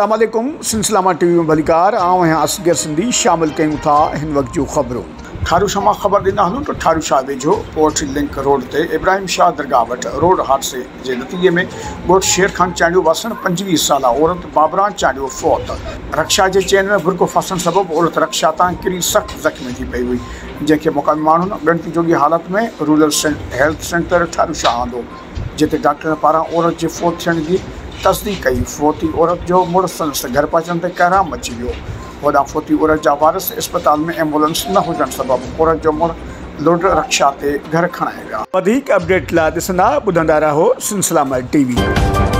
अल्लाम सिलसिलामा T V में भलीकार असगर सिंधी शामिल कयूं था हिन वक्त जूं ख़बरूं। ठारू शाह ख़बर ॾींदा हलूं त ठारू शाह वेझो पोर्ट लिंक रोड ते इब्राहिम शाह दरगाह वटि, रोड हादसे जे नतीजे में ॻोठ शेर खान चांडियो वसण, पंजवीह साल औरत, बाबरा चांडियो फौत। रक्षा जे चैन में बुरको फासण सबबि, औरत रक्षा तां किरी सख़्तु ज़ख़्मी थी पई हुई। जंहिंखे मुक़ामी माण्हुनि, ॻणती जोगी हालत में रूरल हेल्थ सेंटर ठारू शाह आंदो, जिते डॉक्टर पारां औरत जे फोत जी तस्दीक कई। फोती औरत जो मुड़ संस घर पहुचण ते कहराम मची वियो। होॾां फोती औरत जा वारस अस्पताल में एंबुलेंस न हुजण सबबि औरत जो मुड़ लुड रक्षा ते घर खणाए अपडेट लाइ ॾिसंदा, ॿुधंदा रहो सिलसिला टीवी।